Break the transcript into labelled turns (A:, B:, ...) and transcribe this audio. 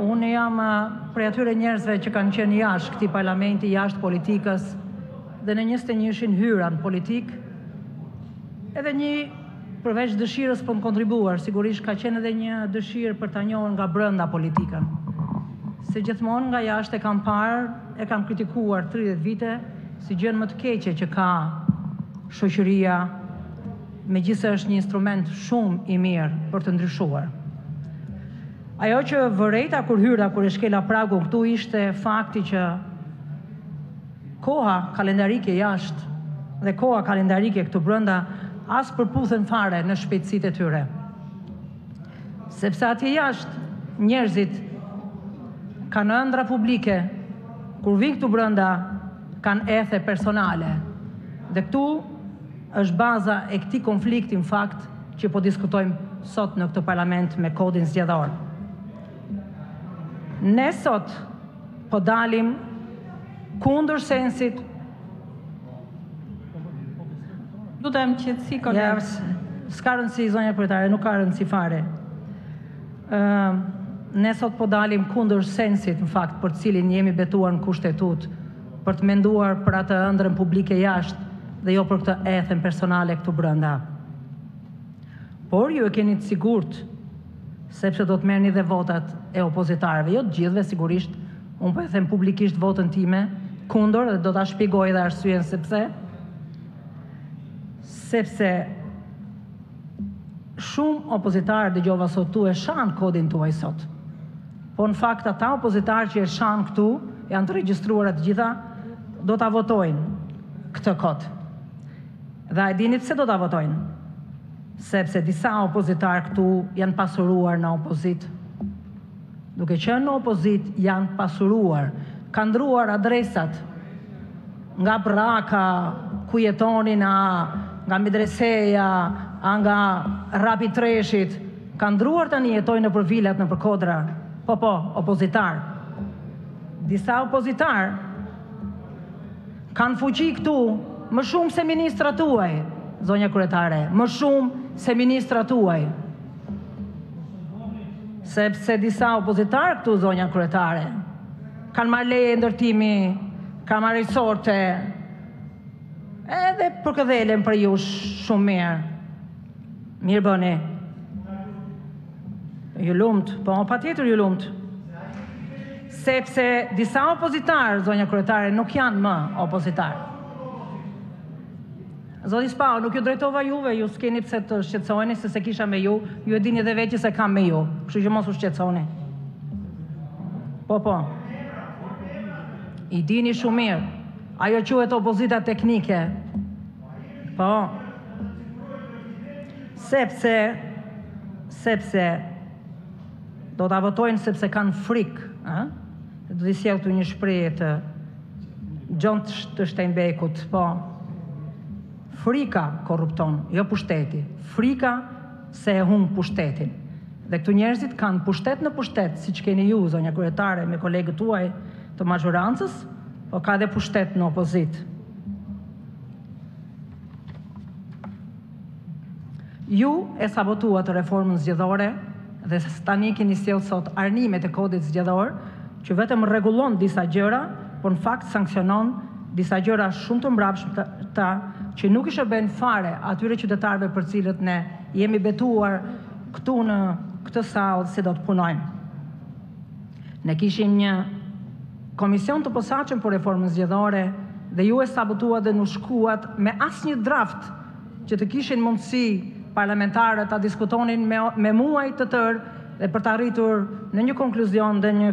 A: Unë jam prej atyre njerëzve që kanë qenë jashtë këtij parlamenti, jashtë politikës dhe në 21-shin hyra në politikë. Edhe një përveç dëshirës për të kontribuar, sigurisht ka qenë edhe një dëshirë për ta njohur nga brenda politikën. Se gjithmonë nga jashtë e kam parë, e kam kritikuar 30 vite si gjënë më të keqe që ka shoqëria Megjithëse është një instrument shumë i mirë për të ndryshuar. Ajo që vërejta kur hyra, kur e shkela pragun këtu ishte fakti që koha kalendarike jashtë dhe koha kalendarike këtu brenda as përputhen fare në shpejtësitë e tyre. Sepse atje jashtë njerëzit kanë ëndrra publike, kur vijnë këtu brenda kanë ethe personale dhe këtu Është baza e këtij konflikti në fakt që po diskutojmë sot në këtë parlament me Kodin Zgjedhor. Ne sot po dalim kundër sensit
B: Lutem qetësi kolegë.
A: Ja, s'ka rëndësi zonja kryetare, nuk ka rëndësi fare. Ë ne sot po dalim kundër sensit në fakt për të cilin jemi betuar në Kushtetutë, Për të menduar për atë ëndrrën publike jashtë dhe jo për këtë ethen personale këtu brenda. Por ju e keni të sigurt, sepse do të merrni dhe votat e opozitarëve, jo të gjithëve sigurisht, unë po e them publikisht votën time kundër dhe do ta shpjegoj edhe arsyen sepse, sepse Shumë opozitarë dëgjova sot këtu e shanë kodin tuaj sot. Po në fakt ata opozitarë që e shanë këtu, janë të regjistruara të gjitha, do ta votojnë këtë kod. Dhe a e dini pse do ta votojnë? Sepse disa opozitarë këtu janë pasuruar në opozitë. Duke qenë në opozitë janë pasuruar, kanë ndrruar adresat nga brraka ku jetonin a nga Medreseja a nga Rrapi i Treshit kanë ndrruar tani jetojnë nëpër vilat nëpër kodra po po opozitarë disa opozitarë kanë fuqi këtu më shumë se ministrat tuaj zonja kryetare më shumë se ministrat tuaj Sepse disa opozitarë këtu zonja kryetare kanë marrë leje ndërtimi kanë marrë resorte edhe përkëdhelen prej jush shumë mirë. Mirë bëni. Ju lumtë, po patjetër ju lumtë. Sepse disa opozitarë, zonja kryetare, nuk janë më opozitarë. Zoti Spaho, nuk ju drejtova juve, ju s'keni pse të shqetësoheni se s'e kisha me ju, ju e dini edhe vetë që s'e kam me ju, kështu që mos u shqetësoni. Po, po. I dini shumë mirë. Ajo quhet opozita teknike. Po. Sepse sepse do ta votojnë sepse kanë frikë, ëh? Do t'ju sjell këtu një shprehje të John Steinbeckut, po. Frika korrupton, jo pushteti. Frika se e humb pushtetin. Dhe këtu njerëzit kanë pushtet në pushtet, siç keni ju, zonja kryetare, me kolegët tuaj të mazhorancës, po ka dhe pushtet në opozitë. Ju e sabotuat reformën zgjedhore dhe tani keni sjellë sot arnimet e Kodit Zgjedhor që vetëm rregullon disa gjëra, por në fakt sanksionon disa gjëra shumë të mbrapshmta që nuk i shërbejnë fare atyre qytetarëve për të cilët ne jemi betuar këtu në këtë sallë se do të punojmë. Ne kishim një Komision të posaçëm për Reformën Zgjedhore dhe ju e sabotuat dhe nuk shkuat me asnjë draft që të kishin mundësi parlamentarët ta diskutonin me muaj të tërë dhe për të arritur në një konkluzion dhe një